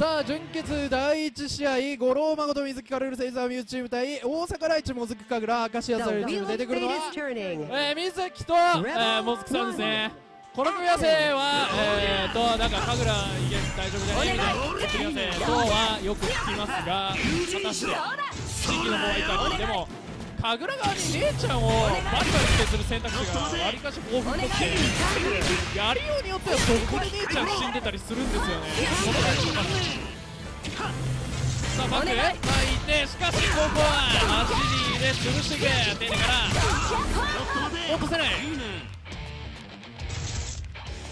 さあ準決第1試合五郎誠水木カルルセイザーミューズチーム対大阪ライチモズク神楽明石家サルチーム出てくるのは、えー、水木と、えー、モズクさんですね。この組み合わせは、えー、となんか神楽いけ大丈夫じゃない。みたいな組み合わせとはよく聞きますが果たしての方はいかにでも神楽側に姉ちゃんをバリバリしてする選択肢がわりかし豊富にってやりようによってはそこで姉ちゃん死んでたりするんですよね。この感じとかさあバック前行ってしかしここは足にで潰していく丁寧から落とせない。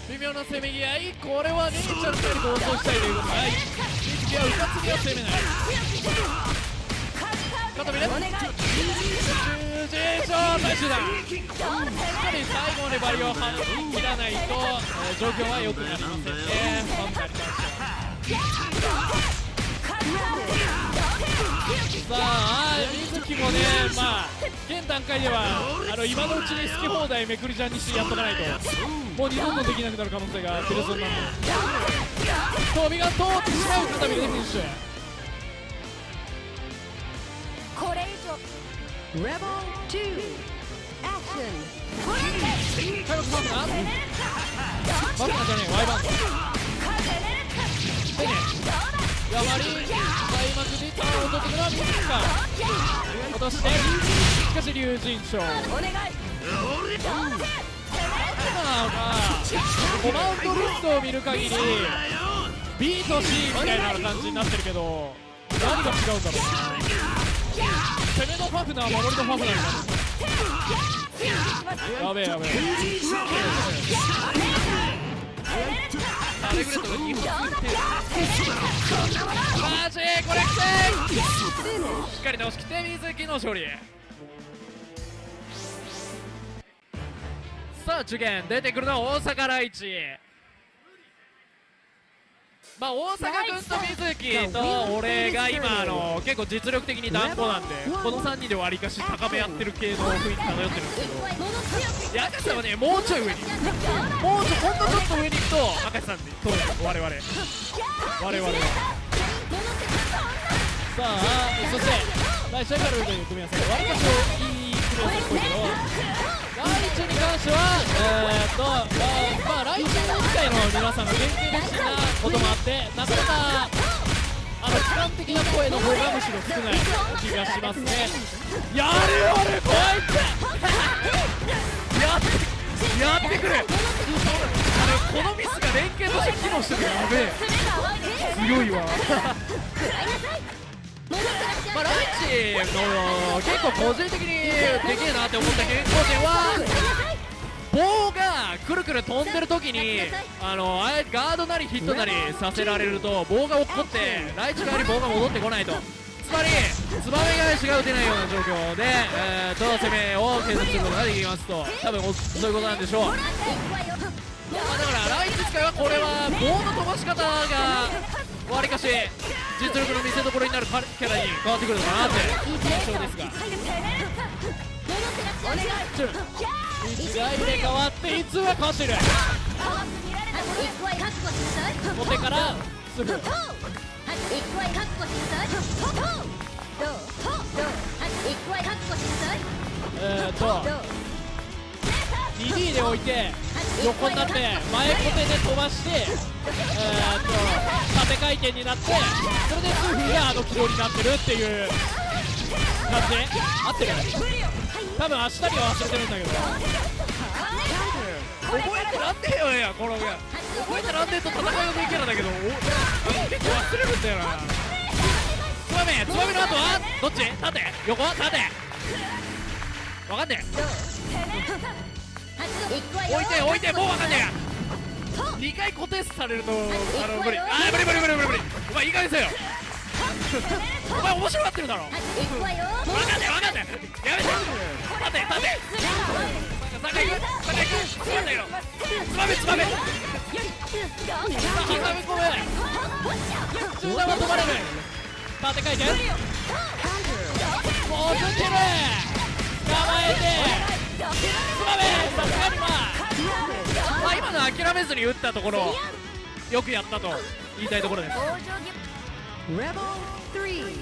微妙なせめぎ合い。これは姉ちゃん2人と落としたいということ。で次はうかつには攻めない片目ね。十字状最終弾しっかり最後までバリを切らないと、えー、状況は良くなりませんね。ファンさあ水木もねまあ現段階ではあの今のうちに好き放題めくりちゃんにしてやっとかないともう二度とできなくなる可能性が出るそうなんで飛びが通ってしまう片目でフ Rebel 2 Action. 開幕マークなマークなんじゃねえワイバンでねやはり開幕でターンを取ってくるのは水木か落としてしかし龍神賞お願いコマンドリストを見る限り B と C みたいな感じになってるけど何が違うんだろう攻めのファフナー守りのファフナーになるやべえ。やべえ。アレグレットが2本ついてマジこれきついしっかり直しきって水木の勝利さあ受験出てくるのは大阪ライチまあ大阪君と水木と俺が今あの結構実力的に団子なんでこの3人でわりかし高め合ってる系の雰囲気漂ってるんですけど。明石さんはねもうちょい上に。もうちょほんのちょっと上に行くと明石さんに取る我々。我々は。さあそしてライチャイカルという組み合わせわりかしいい組み合わせっぽいけどライチに関してはえー、っとまあ、まあ、ライチ自体の皆さんが限定的なこともあってなかなかあの機関的な声の方がむしろ少ない気がしますねやるよ俺こいつやってやってくるあれこのミスが連携として機能してるやべえ。強いわ。まあ、ライチの結構個人的にできるなって思った原稿点は棒がくるくる飛んでる時にあのあれガードなりヒットなりさせられると棒が落っこってライチ側に棒が戻ってこないと。つまりツバメ返しが打てないような状況で、えー、と攻めを継続することができますと。多分そういうことなんでしょう、まあ、だからライチ使いはこれは棒の飛ばし方がわりかし実力の見せ所になるキャラに変わってくるのかなって印象ですが1台で変わっていつは勝ってる小手からすぐえーと 2D で置いて横になって前小手で飛ばしてえーと縦回転になってそれでスーフィーがあの軌道になってるっていう感じ合ってる？多分足だけは忘れてるんだけど。覚えてらんねえよやこの覚えてらんねえと戦いのいキャラだけど。結構忘れるんだよな。ツバメツバメの後はどっち？縦？横？縦？わかんねえ。置いて置いてもうわかんねえ2回固定されるとあの無理。あー無理無理無理無理無理。お前いい加減せよ。お前面白がってるだろ。分かんねえ分かんねえやめて。立て立て。坂行く坂行くつまんだよ。つまめつまめ。挟み込め中段は止まれる縦回転もうずってる捕まえてさすがにまあ、まあ、今の諦めずに打ったところよくやったと言いたいところです。往生際 Rebel 3.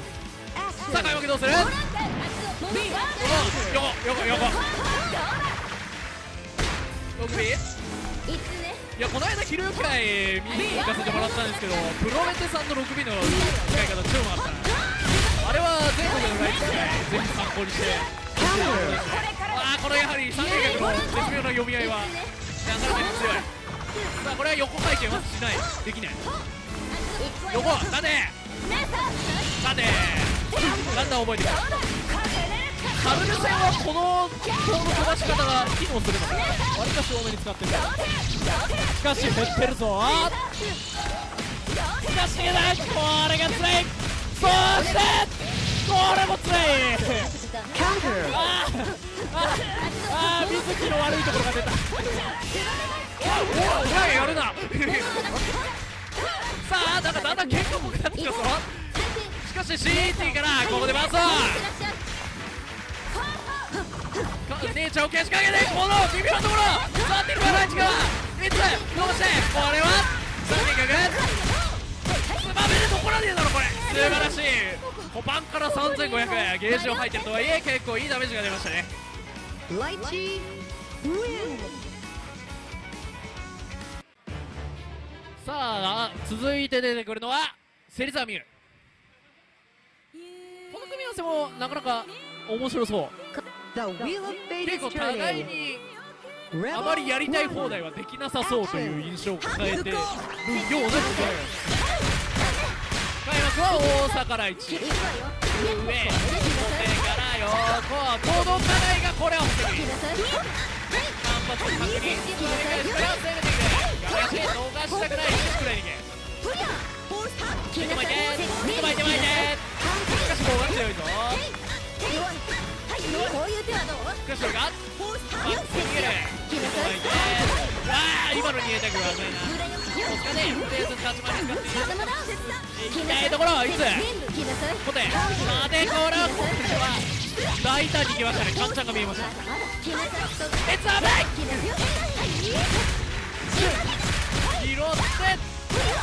さあ開 Action. 幕どうする？ビバ横横横。横首いやこの間ひろゆき会見に行かせてもらったんですけどプロメテさんの 6B の使い方超うまかった。なあれは全国のライブ使いぜひ参考にして。ああこれやはり三塁角の絶妙な読み合いはなかなか強いさあこれは横回転はしないできない横立て立てだんだん覚えてくるカルル戦はこのこの飛ばし方が機能するのかわりかし多めに使ってるしかし減ってるぞしかしだこれがつらいそしてこれもつらい Counter. あああ水木の悪いところが出たおお前やるなさあなんかだんだん喧嘩っぽくなってきたぞしかし CT からここでバンソー姉ちゃんを消しかけてこの微妙なところ触ってるバランチが3つどうしてこれは三人角つまめるところでだろこれ素晴らしいコパンから3500ゲージを入ってるとはいえ結構いいダメージが出ましたね Lychee win. さあ続いて出てくるのは芹沢美優。この組み合わせもなかなか面白そう。結構互い.にあまりやりたい放題はできなさそうという印象を抱えてるような気が開幕は大阪来地上表から横行動課題がこれを防ぎ反発確認それを攻めていくガシ逃したくないくらいにけ見てまいて見てまいてまいてしかし棒が強いぞこういう手はどうしかしそれがマック逃げる見てまいてああ今の。逃げたくはないなお疲れフレーズ立ち回り使っている行きたいところいつここでさてこれはこれは大胆に行きましたねカンちゃんが見えましたレッツアベイ拾って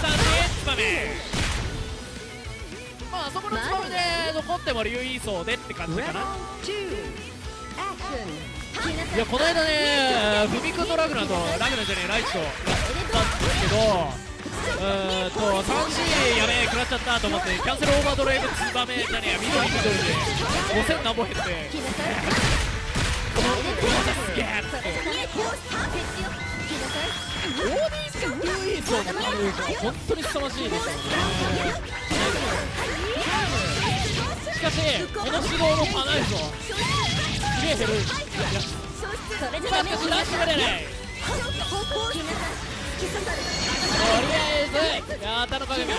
三人つまめまああそこのつまみで残っても理由いいそうでって感じかないやこの間ねフミ君とラグナとラグナじゃねえライチとやったんですけどうーんと 3C やべえ食らっちゃったと思ってキャンセルオーバードライブツバメじゃねえや緑緑で5000何本減ってこのすげえオーディスユーイソのタムーが本当に凄まじいですよねしかしこの指導もパないぞすげえ減るさあしかしラッシュが出ないとりあえずやったのかげみ3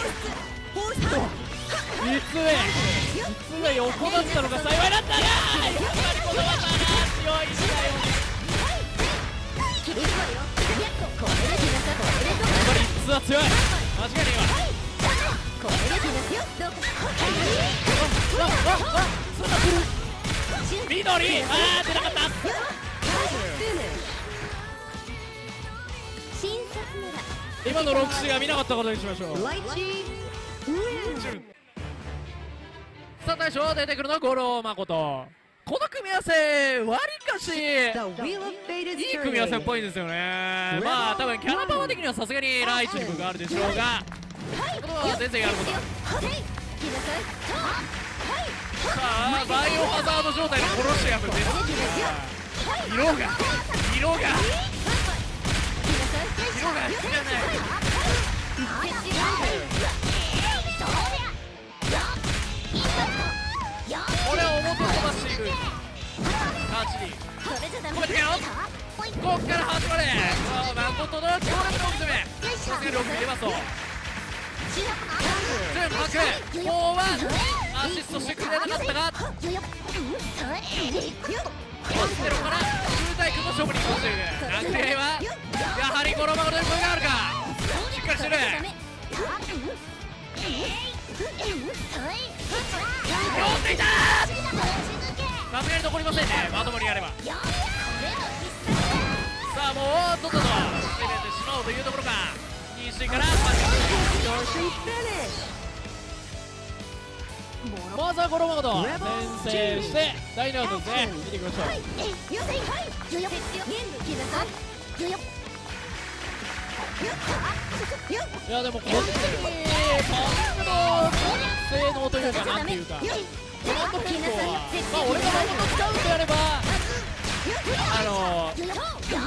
つ目3つ目横だったのが幸いだったなやっぱりこの技が強いんだよやっぱり5つは強い間違いねえわうわうわうわそんな来る緑。あー出なかった。今の6子が見なかったことにしましょう。さあ大将出てくるのは五郎誠。この組み合わせわりかしいい組み合わせっぽいんですよね。まあ多分キャラパワー的にはさすがにライチに分があるでしょうが。このは全然やること。あるさあバイオハザード状態のコロシアムです色が色が色が好きじゃないこれは表飛ばしているカーチリ止めてよこっから始まれさあ誠の強烈な奥攻めさす。がに奥に出ますと全部白4はアシストしてくれなかったがポステロから中大君の勝負に行こうという殴り合いはやはりこのままで分があるかしっかりしてる寄っていたさすがに残りません？ねまともにやればさあもうとっとと攻めてしまおうというところか西からパンチずは五郎誠先制して第2ラウンドです。ね見ていきましょう。はい。やでもこっちにパンクの性能というかなんていうかコマンド変更はまあ俺が誠使うんであればあの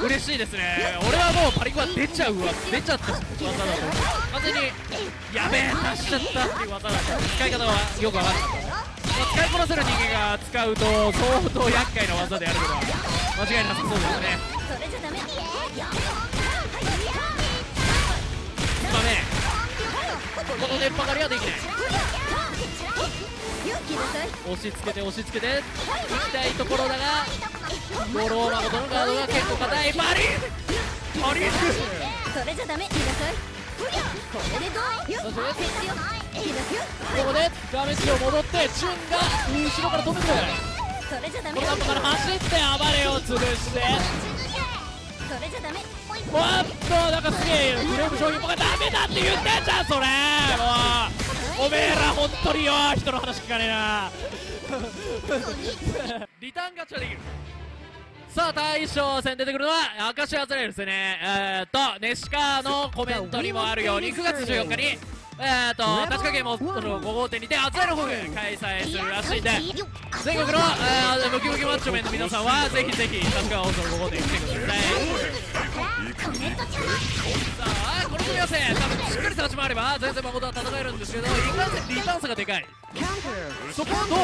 嬉しいですね。俺はもうパリコは出ちゃうわ出ちゃった技だと完全にやべえ足しちゃったっていう技だった使い方はよくわかんなかった使いこなせる人間が使うと相当厄介な技であることは間違いなさそうですね。それじゃダメ今ね。この熱波狩りはできない。押し付けて押し付けて。行きたいところだが。五郎誠のガードが結構硬いパリパリそれじゃダメ決めさいこれでどうよそしてここでダメージを戻ってチュンが。後ろから飛んでくるそれじゃダメこのから走って暴れを潰して。それじゃダメわっとなんかすげえフレーム商品がダメだって言ってんじゃんそれもうおめえら本当によ人の話聞かねえな。リターンガチャできるさあ大将戦出てくるのは明石アズレルですね。えー、っとネシカのコメントにもあるように9月14日にえー、っと確かゲームを5号店にてアズレルホグ開催するらしいんで。全国の、えー、ムキムキマッチョメンの皆さんは ぜひぜひ確か放送5号店に来てください。さあこの組み合わせ多分しっかり立ち回れば全然誠は戦えるんですけどいかんせんリターン差がでかい.そこをどう、え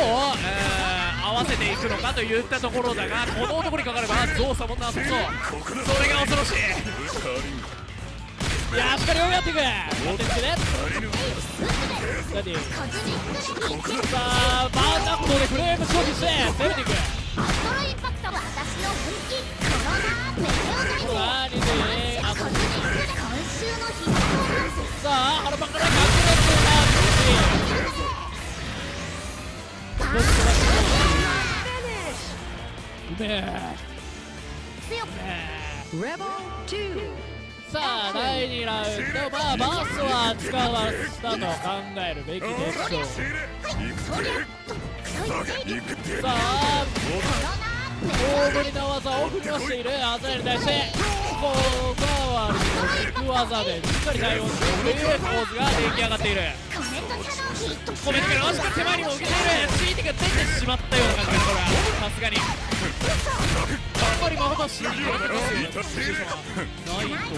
ー合わせていくのかといったところだがこの男にかかればゾウさもなさそう。それが恐ろしい。やっかり追いやっていく。当てつけね何さあバーナットでフレーム消費して攻めていく。何であこさあ腹パンから隠うめえうめえ。Rebel 2. さあ第2ラウンドまあバースは使わせたと考えるべきでしょう。さあ大振りの技を振り出しているアザエルに対してここは軸技でしっかり対応するという構図が出来上がっているコメントがしっか手前にも受けている CT が出てしまったような感じだこれはさすがにやっぱり誠は CT が出て。ますよないと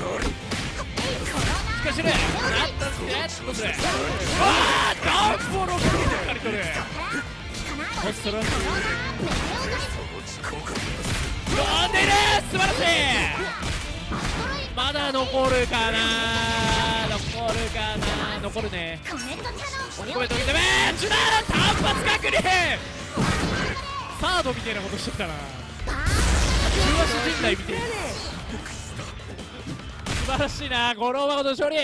しかしねなったんですねどうするわあダンボールをしっかり取るホストラン飛んでいる素晴らしいまだ残るかな残るかな残るね。コメント見てめーちゅだ単発確認サードみたいなことしてきたな。中足陣内みたいな素晴らしいな。五郎誠勝利